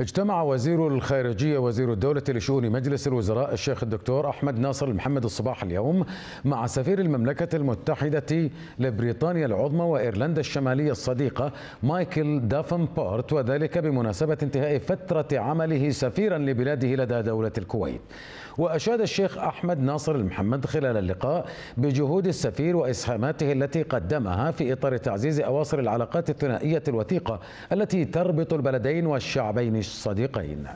اجتمع وزير الخارجية وزير الدولة لشؤون مجلس الوزراء الشيخ الدكتور أحمد ناصر محمد الصباح اليوم مع سفير المملكة المتحدة لبريطانيا العظمى وإيرلندا الشمالية الصديقة مايكل دافنبورت وذلك بمناسبة انتهاء فترة عمله سفيرا لبلاده لدى دولة الكويت. وأشاد الشيخ أحمد ناصر المحمد خلال اللقاء بجهود السفير وإسهاماته التي قدمها في إطار تعزيز أواصر العلاقات الثنائية الوثيقة التي تربط البلدين والشعبين الصديقين.